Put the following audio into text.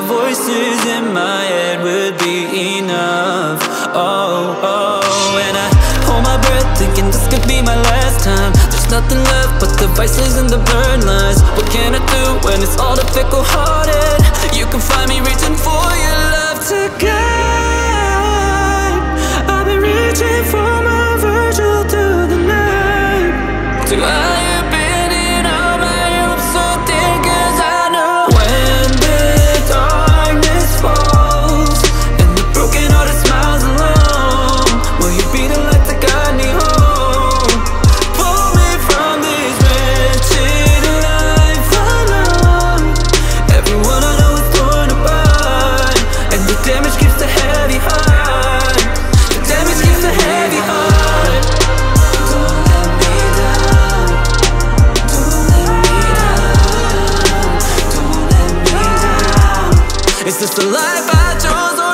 voices in my head would be enough. Oh, oh, and I hold my breath thinking this could be my last time. There's nothing left but the vices and the blurred lines. What can I do when it's all the fickle-hearted? You can find me reaching for your love to guide I've been reaching for my Virgil through the night. Do I Is this the life I chose?